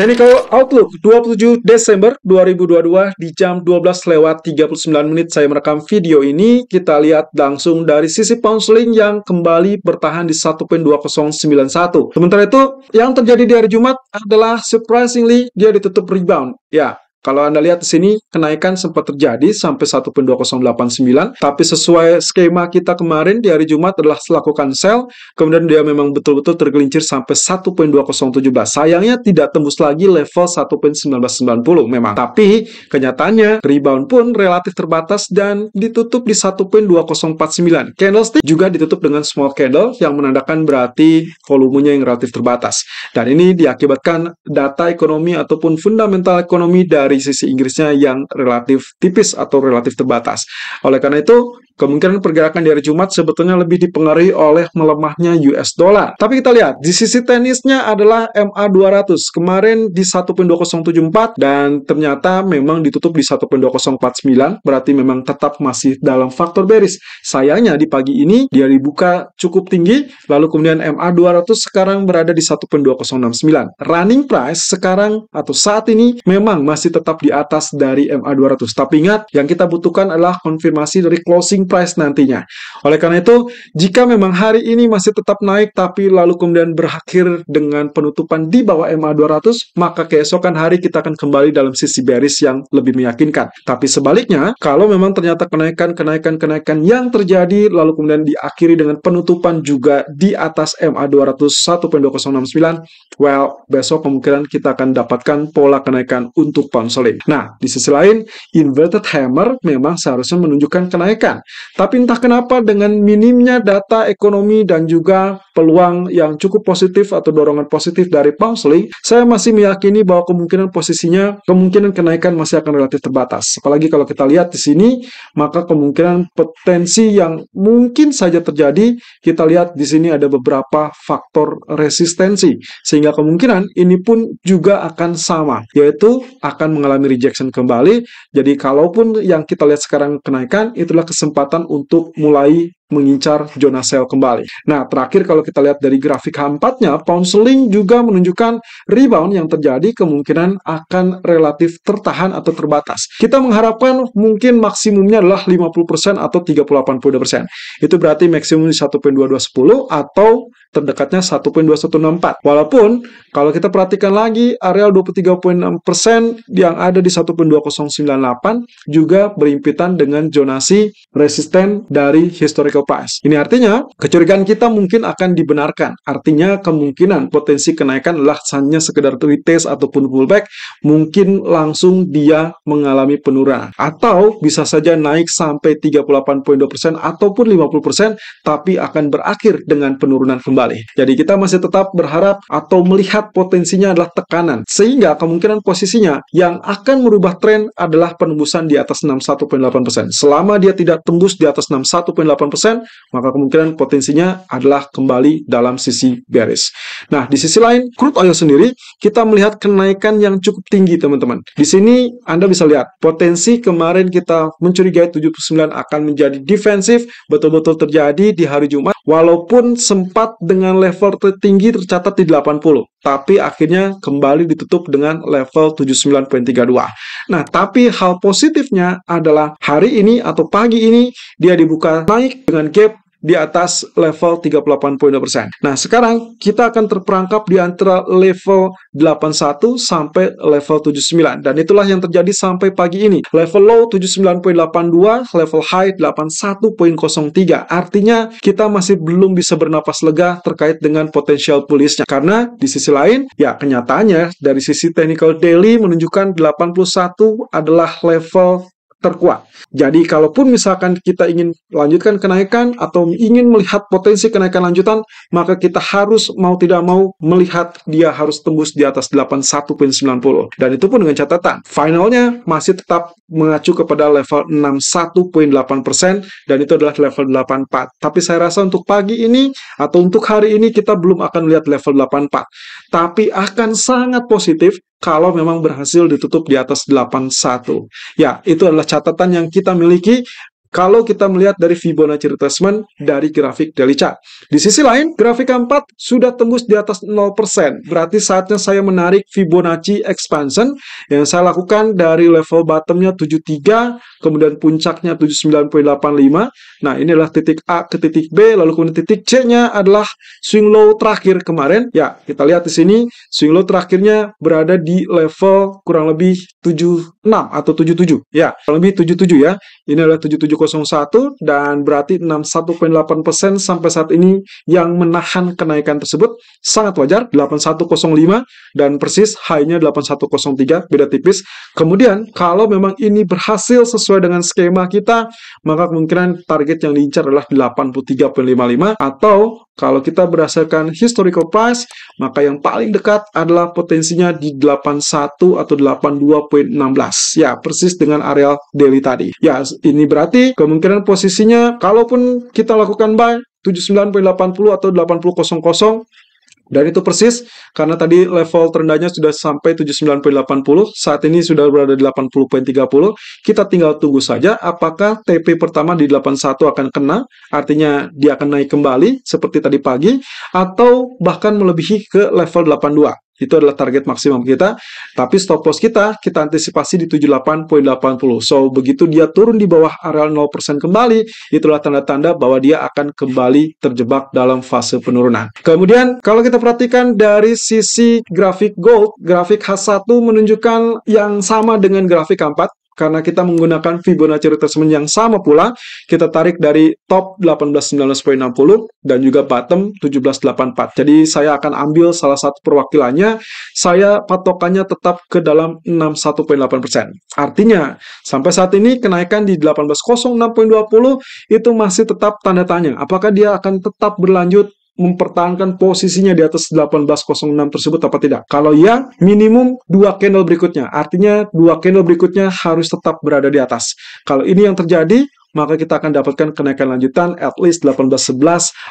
Technical Outlook 27 Desember 2022 di jam 12 lewat 39 menit saya merekam video ini kita lihat langsung dari sisi pound yang kembali bertahan di 1.2091 sementara itu yang terjadi di hari Jumat adalah surprisingly dia ditutup rebound. Ya kalau Anda lihat di sini, kenaikan sempat terjadi sampai 1.2089, tapi sesuai skema kita kemarin di hari Jumat adalah melakukan sell, kemudian dia memang betul-betul tergelincir sampai 1.2017. Sayangnya tidak tembus lagi level 1.1990 memang. Tapi kenyataannya rebound pun relatif terbatas dan ditutup di 1.2049. Candlestick juga ditutup dengan small candle yang menandakan berarti volumenya yang relatif terbatas. Dan ini diakibatkan data ekonomi ataupun fundamental ekonomi dari dari sisi Inggrisnya yang relatif tipis atau relatif terbatas. Oleh karena itu, kemungkinan pergerakan di hari Jumat sebetulnya lebih dipengaruhi oleh melemahnya US dollar. Tapi kita lihat, di sisi tenisnya adalah MA200. Kemarin di 1.2074 dan ternyata memang ditutup di 1.2049, berarti memang tetap masih dalam faktor bearish. Sayangnya di pagi ini dia dibuka cukup tinggi, lalu kemudian MA200 sekarang berada di 1.2069. Running price sekarang atau saat ini memang masih tetap di atas dari MA200. Tapi ingat, yang kita butuhkan adalah konfirmasi dari closing price nantinya. Oleh karena itu, jika memang hari ini masih tetap naik, tapi lalu kemudian berakhir dengan penutupan di bawah MA200, maka keesokan hari kita akan kembali dalam sisi bearish yang lebih meyakinkan. Tapi sebaliknya, kalau memang ternyata kenaikan, kenaikan, kenaikan yang terjadi, lalu kemudian diakhiri dengan penutupan juga di atas MA200 1.2069, well, besok kemungkinan kita akan dapatkan pola kenaikan untuk pound konseling. Nah, di sisi lain, inverted hammer memang seharusnya menunjukkan kenaikan. Tapi entah kenapa dengan minimnya data ekonomi dan juga peluang yang cukup positif atau dorongan positif dari sterling, saya masih meyakini bahwa kemungkinan posisinya, kemungkinan kenaikan masih akan relatif terbatas. Apalagi kalau kita lihat di sini, maka kemungkinan potensi yang mungkin saja terjadi, kita lihat di sini ada beberapa faktor resistensi. Sehingga kemungkinan ini pun juga akan sama, yaitu akan mengalami rejection kembali. Jadi kalaupun yang kita lihat sekarang kenaikan, itulah kesempatan untuk mulai mengincar zona sell kembali. Nah, terakhir kalau kita lihat dari grafik H4-nya, pound sterling juga menunjukkan rebound yang terjadi kemungkinan akan relatif tertahan atau terbatas. Kita mengharapkan mungkin maksimumnya adalah 50% atau 38,2%. Itu berarti maksimum di 1.2210 atau terdekatnya 1.2164. Walaupun kalau kita perhatikan lagi areal 23.6% yang ada di 1.2098 juga berimpitan dengan zonasi resisten dari historical Ini artinya kecurigaan kita mungkin akan dibenarkan. Artinya kemungkinan potensi kenaikan hanya sekedar retest ataupun pullback, mungkin langsung dia mengalami penurunan. Atau bisa saja naik sampai 38.2% ataupun 50%, tapi akan berakhir dengan penurunan kembali. Jadi kita masih tetap berharap atau melihat potensinya adalah tekanan. Sehingga kemungkinan posisinya yang akan merubah tren adalah penembusan di atas 61.8%. Selama dia tidak tembus di atas 61.8%, maka kemungkinan potensinya adalah kembali dalam sisi bearish. Nah, di sisi lain, crude oil sendiri, kita melihat kenaikan yang cukup tinggi, teman-teman. Di sini, Anda bisa lihat, potensi kemarin kita mencurigai 79 akan menjadi defensif, betul-betul terjadi di hari Jumat, walaupun sempat dengan level tertinggi tercatat di 80 tapi akhirnya kembali ditutup dengan level 79.32. Nah, tapi hal positifnya adalah hari ini atau pagi ini dia dibuka naik dengan gap di atas level 38.2%. Nah, sekarang kita akan terperangkap di antara level 81 sampai level 79 dan itulah yang terjadi sampai pagi ini. Level low 79.82, level high 81.03. Artinya kita masih belum bisa bernapas lega terkait dengan potensial bullishnya karena di sisi lain ya kenyataannya dari sisi technical daily menunjukkan 81 adalah level terkuat. Jadi kalaupun misalkan kita ingin lanjutkan kenaikan atau ingin melihat potensi kenaikan lanjutan, maka kita harus mau tidak mau melihat dia harus tembus di atas 81.90. Dan itu pun dengan catatan, finalnya masih tetap mengacu kepada level 61.8% dan itu adalah level 84. Tapi saya rasa untuk pagi ini atau untuk hari ini kita belum akan melihat level 84. Tapi akan sangat positif kalau memang berhasil ditutup di atas 81. Ya, itu adalah catatan yang kita miliki kalau kita melihat dari Fibonacci retracement dari grafik daily chart. Di sisi lain, grafik keempat sudah tembus di atas 0%. Berarti saatnya saya menarik Fibonacci expansion yang saya lakukan dari level bottomnya 73, kemudian puncaknya 79.85. Nah, ini adalah titik A ke titik B, lalu kemudian titik C-nya adalah swing low terakhir kemarin. Ya, kita lihat di sini swing low terakhirnya berada di level kurang lebih 76 atau 77. Ya, kurang lebih 77 ya. Ini adalah 7701 dan berarti 61.8% sampai saat ini yang menahan kenaikan tersebut sangat wajar 8105 dan persis high-nya 8103 beda tipis. Kemudian kalau memang ini berhasil sesuai dengan skema kita, maka kemungkinan target yang diincar adalah 83.55 atau kalau kita berdasarkan historical price, maka yang paling dekat adalah potensinya di 81 atau 82.16. Ya, persis dengan area daily tadi. Ya, ini berarti kemungkinan posisinya kalaupun kita lakukan buy 79.80 atau 80.00 dan itu persis karena tadi level terendahnya sudah sampai 79.80, saat ini sudah berada di 80.30. Kita tinggal tunggu saja apakah TP pertama di 81 akan kena, artinya dia akan naik kembali seperti tadi pagi atau bahkan melebihi ke level 82. Itu adalah target maksimum kita. Tapi stop loss kita, kita antisipasi di 78.80. So, begitu dia turun di bawah area 0% kembali, itulah tanda-tanda bahwa dia akan kembali terjebak dalam fase penurunan. Kemudian, kalau kita perhatikan dari sisi grafik gold, grafik H1 menunjukkan yang sama dengan grafik H4 karena kita menggunakan Fibonacci retracement yang sama pula, kita tarik dari top 1819.60 dan juga bottom 1784. Jadi saya akan ambil salah satu perwakilannya, saya patokannya tetap ke dalam 61.8%. Artinya, sampai saat ini kenaikan di 1806.20 itu masih tetap tanda tanya. Apakah dia akan tetap berlanjut mempertahankan posisinya di atas 1806 tersebut apa tidak? Kalau ya, minimum dua candle berikutnya. Artinya dua candle berikutnya harus tetap berada di atas. Kalau ini yang terjadi, maka kita akan dapatkan kenaikan lanjutan at least 18.11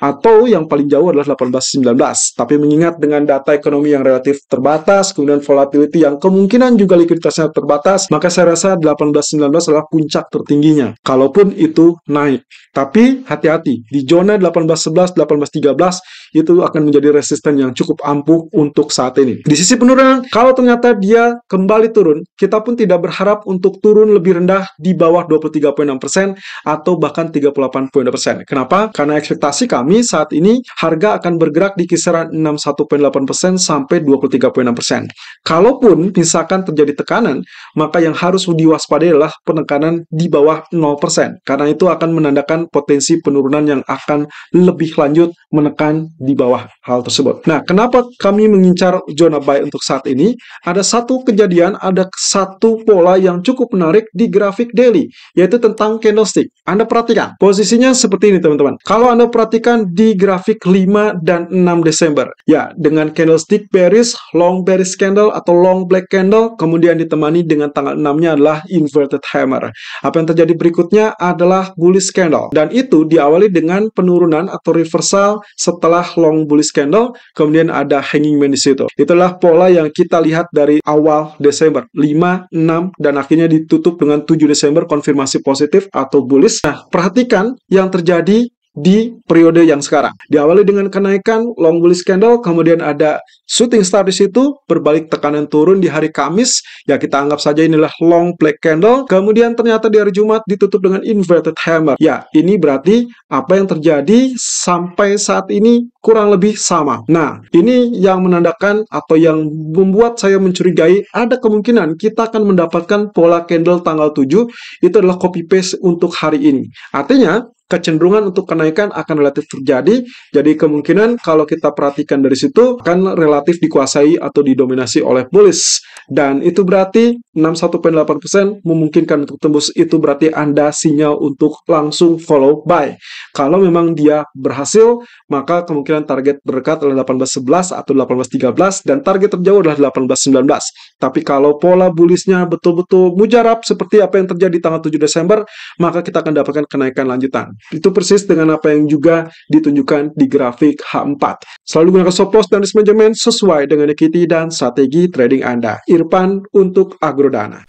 atau yang paling jauh adalah 18.19. Tapi mengingat dengan data ekonomi yang relatif terbatas, kemudian volatility yang kemungkinan juga likuiditasnya terbatas, maka saya rasa 18.19 adalah puncak tertingginya. Kalaupun itu naik. Tapi hati-hati, di zona 18.11, 18.13 itu akan menjadi resisten yang cukup ampuh untuk saat ini. Di sisi penurunan, kalau ternyata dia kembali turun, kita pun tidak berharap untuk turun lebih rendah di bawah 23.6% atau bahkan 38.2%. Kenapa? Karena ekspektasi kami saat ini harga akan bergerak di kisaran 61.8% sampai 23.6%. Kalaupun misalkan terjadi tekanan, maka yang harus diwaspadai adalah penekanan di bawah 0%. Karena itu akan menandakan potensi penurunan yang akan lebih lanjut menekan di bawah hal tersebut. Nah, kenapa kami mengincar zona buy untuk saat ini? Ada satu kejadian, ada satu pola yang cukup menarik di grafik daily, yaitu tentang candlestick candlestick. Anda perhatikan, posisinya seperti ini teman-teman. Kalau Anda perhatikan di grafik 5 dan 6 Desember, ya dengan candlestick bearish, long bearish candle atau long black candle, kemudian ditemani dengan tanggal 6-nya adalah inverted hammer. Apa yang terjadi berikutnya adalah bullish candle. Dan itu diawali dengan penurunan atau reversal setelah long bullish candle, kemudian ada hanging man di situ. Itulah pola yang kita lihat dari awal Desember, 5, 6, dan akhirnya ditutup dengan 7 Desember konfirmasi positif atau bullish. Nah, perhatikan yang terjadi di periode yang sekarang. Diawali dengan kenaikan long bullish candle, kemudian ada shooting star di situ, berbalik tekanan turun di hari Kamis, ya kita anggap saja inilah long black candle, kemudian ternyata di hari Jumat ditutup dengan inverted hammer. Ya, ini berarti apa yang terjadi sampai saat ini kurang lebih sama. Nah, ini yang menandakan atau yang membuat saya mencurigai ada kemungkinan kita akan mendapatkan pola candle tanggal 7 itu adalah copy paste untuk hari ini. Artinya, kecenderungan untuk kenaikan akan relatif terjadi. Jadi kemungkinan kalau kita perhatikan dari situ akan relatif dikuasai atau didominasi oleh bullish. Dan itu berarti 61.8% memungkinkan untuk tembus itu berarti Anda sinyal untuk langsung follow buy. Kalau memang dia berhasil, maka kemungkinan target berdekat adalah 18.11 atau 18.13 dan target terjauh adalah 18.19. Tapi kalau pola bullishnya betul-betul mujarab seperti apa yang terjadi tanggal 7 Desember, maka kita akan dapatkan kenaikan lanjutan. Itu persis dengan apa yang juga ditunjukkan di grafik H4. Selalu gunakan loss dan risk management sesuai dengan equity dan strategi trading Anda. Irfan untuk Agrodana.